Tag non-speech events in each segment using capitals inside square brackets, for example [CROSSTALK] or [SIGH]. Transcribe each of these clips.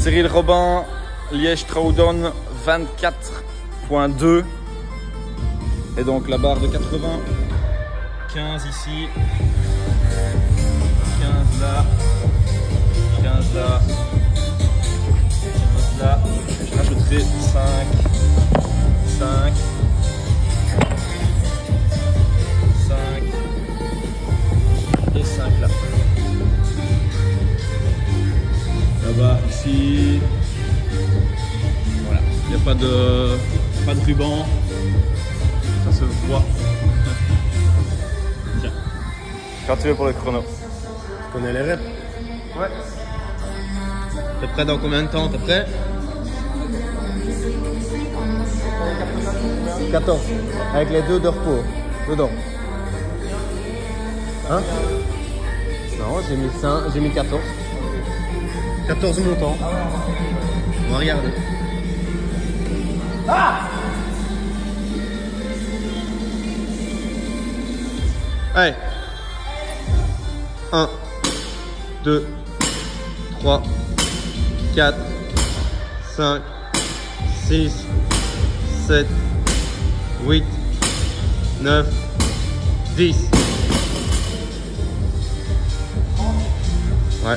Cyril Robin, Liège Traudon 24.2. Et donc la barre de 80. 15 ici. 15 là. 15 là. 15 là. Je rajouterai 5. 5. 5. Et 5 là. Ici. Voilà. Il n'y a pas de, pas de ruban. Ça se voit. [LAUGHS] Tiens. Quand tu veux pour le chrono. Tu connais les reps Ouais. T'es prêt dans combien de temps T'es prêt? 14. Avec les deux de repos. Dedans. Hein? Non, j'ai mis 5, j'ai mis 14. 14 montants. On va regarder. Ah Allez. 1, 2, 3, 4, 5, 6, 7, 8, 9, 10. Ouais.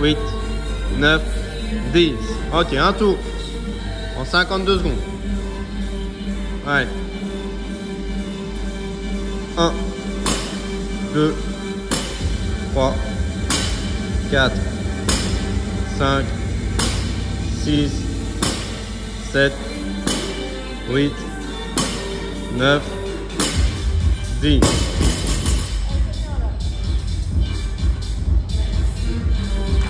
huit, neuf, dix. Ok, un tour. En 52 secondes. Ouais. 1, 2, 3, 4, 5, 6, 7, 8, 9, 10.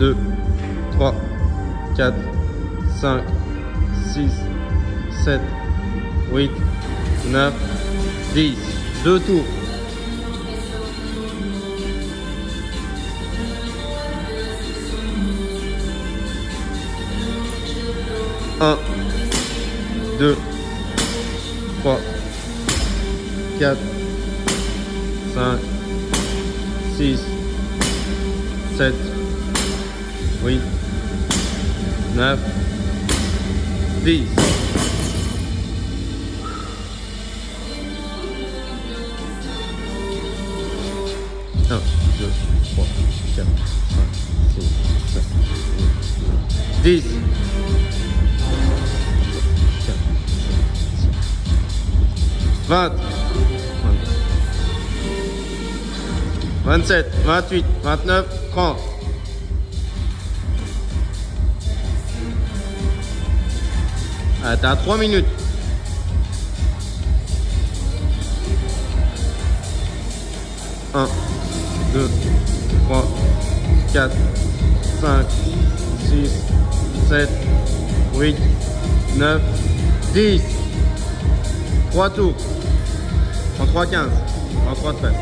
2, 3, 4, 5, 6, 7, 8, 9, 10. Deux tours. Un, deux, trois, quatre, cinq, six, sept. 8, 9, 10. Un, deux, trois, quatre, cinq, six, sept, huit, dix. Vingt. Vingt-sept, vingt-huit, vingt-neuf, trente. Ah, t'as 3 minutes. Un, deux, trois, quatre, cinq, six, sept, huit, neuf, dix. Trois tours. En 3, 15. En 3, 13.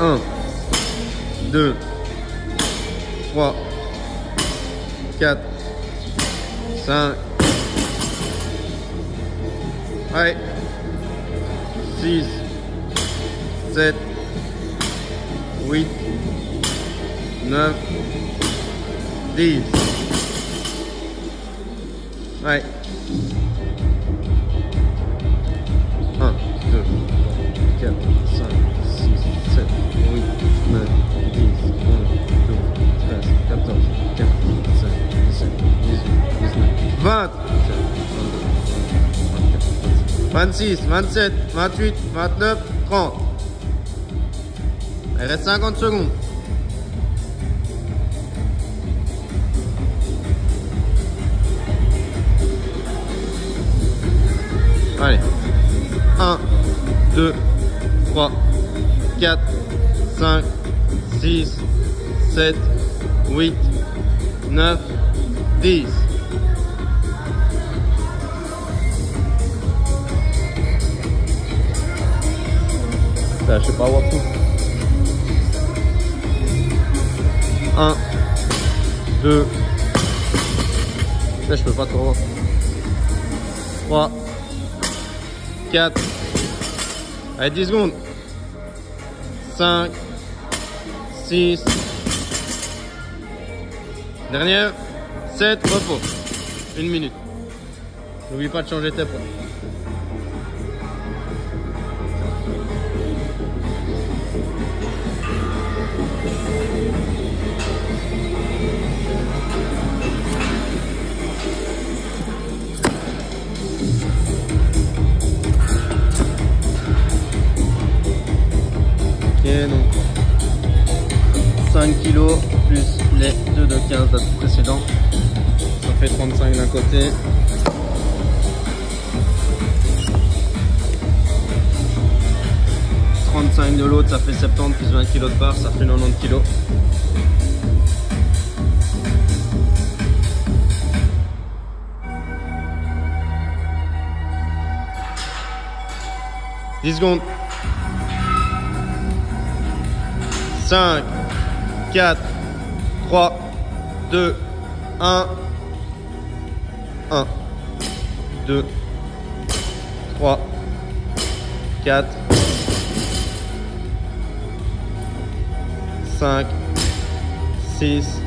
Un, 2, 3, 4, 5, ouais, 6, 7, 8, 9, 10. Ouais. 1, 2, 3, 4, 5, 6, 7, 8, 20, 26, 27, 28, 29, 30. Il reste 50 secondes. Allez. 1, 2, 3, 4, 5, 6, 7, 8, 9, 10. Sais pas tout. 1, 2, là je peux pas trop voir. 3, 4, allez 10 secondes. 5, 6, dernière, 7, repos. Une minute. N'oublie pas de changer tes poids. Donc 5 kilos plus les 2 de 15 dates précédents. Ça fait 35 d'un côté. « 35 de l'autre, ça fait 70 plus 20 kg de barre, ça fait 90 kg. « 10 secondes. 5, 4, 3, 2, 1, 1, 2, 3, 4, 5, 6,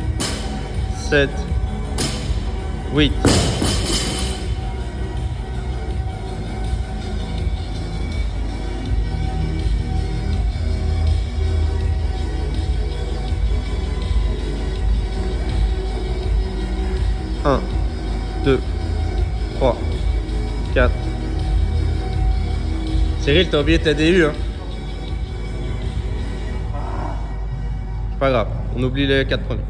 7, 8. 2, 3, 4. Cyril, t'as oublié ta DU, hein? C'est pas grave, on oublie les 4 premiers.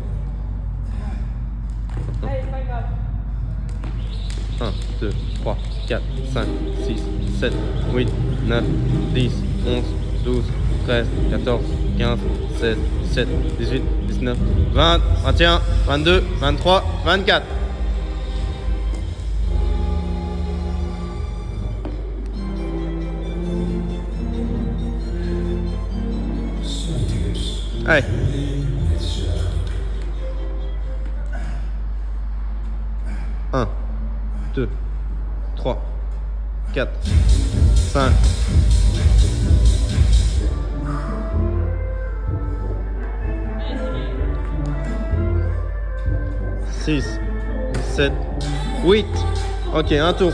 1, 2, 3, 4, 5, 6, 7, 8, 9, 10, 11, 12, 13, 14, 15, 16, 17, 18, 19, 20, 21, 22, 23, 24. Allez. Un, deux, trois, quatre, cinq. Six, sept, huit. Ok, un tour.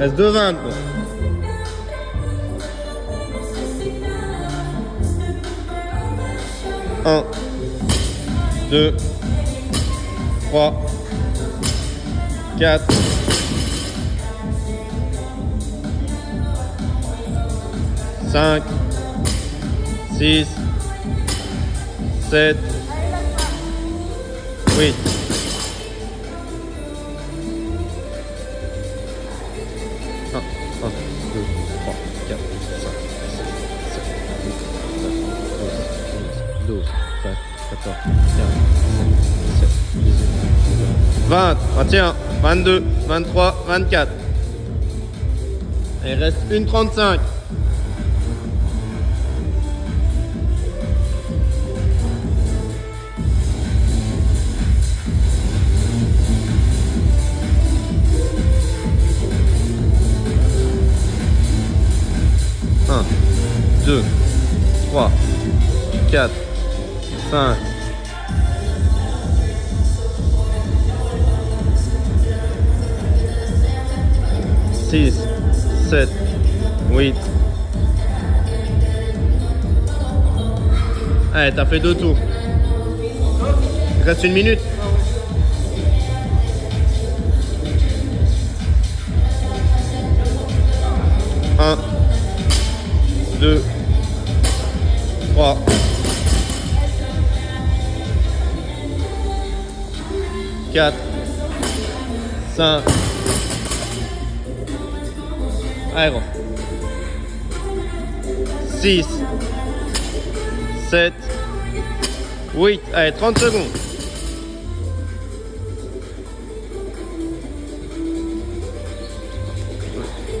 Reste vingt. 1, 2, 3, 4, 5, 6, 7, 8. 20, 21, 22, 23, 24. Il reste une 35. Un, deux, trois, quatre, cinq. 6, 7, 8. Allez, t'as fait deux tours. Il reste une minute. Un, deux, trois. Quatre, cinq gros. 6, 7, 8. Allez, 30 secondes.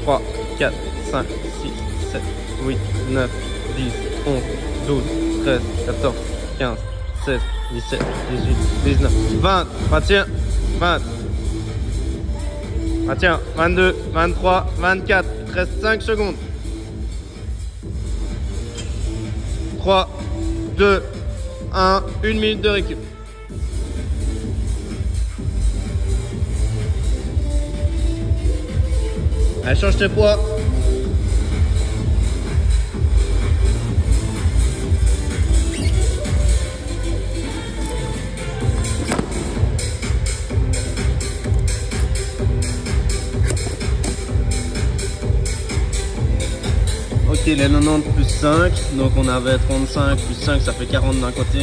3, 4, 5, 6, 7, 8, 9, 10, 11, 12, 13, 14, 15, 16, 17, 18, 19, 20. Maintiens. 20. Maintiens. 22, 23, 24. Il te reste 5 secondes. 3, 2, 1. Une minute de récup. Allez, change tes poids. Les 90 plus 5, donc on avait 35 plus 5, ça fait 40 d'un côté.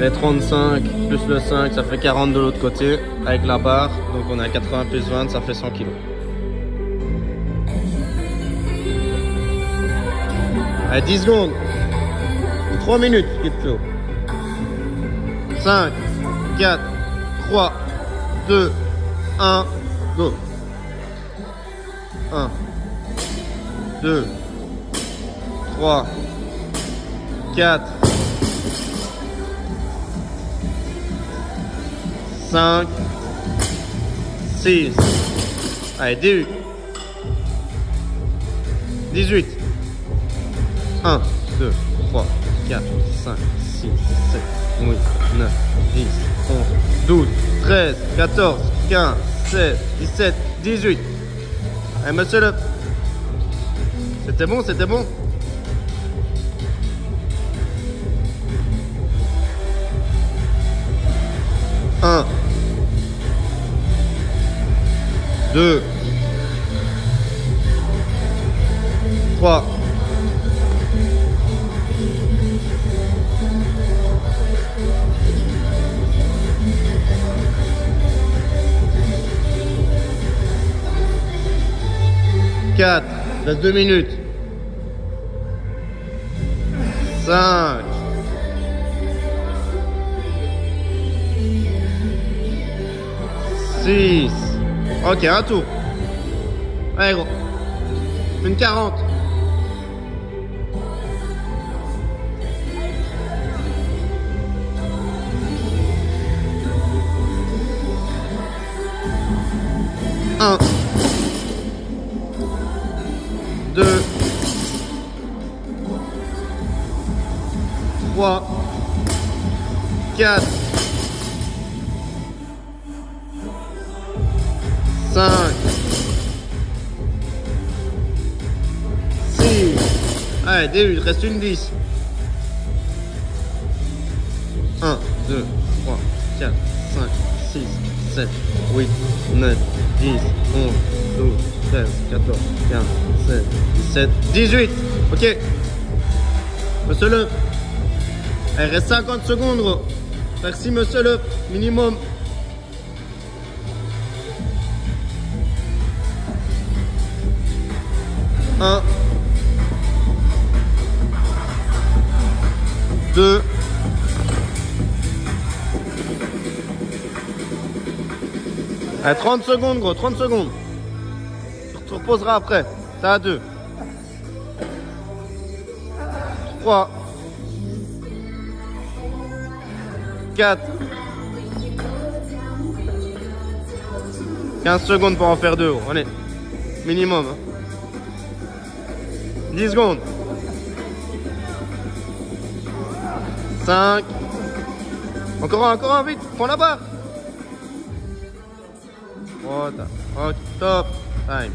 Les 35 plus le 5, ça fait 40 de l'autre côté avec la barre. Donc on a 80 plus 20, ça fait 100 kg. Allez, 10 secondes. 3 minutes. 5, 4, 3, 2, 1, go. 1, 2, 3, 4, 5, 6, allez, début. 18, 1, 2, 3, 4, 5, 6, 7, 8, 9, 10, 11, 12, 13, 14, 15, 16, 17, 18. Allez, monsieur le. C'était bon, c'était bon. Un. Deux. Trois. Quatre. Reste deux minutes. Cinq. Six. Ok, un tour. Allez. Une quarante. Un. Deux. Trois. Quatre. 5 6 Allez, début, il te reste une 10 1 2 3 4 5 6 7 8 9 10 11 12 13 14 15 16 17 18 Ok Monsieur le Il reste 50 secondes gros. Merci monsieur le minimum Un. Deux. Allez, 30 secondes, gros, 30 secondes. Tu reposeras après. À deux. 3. 4. 15 secondes pour en faire deux. Allez. Minimum. hein. 10 secondes. 5. Encore un, encore un, vite. Prends la barre. Ta- oh, top. Time.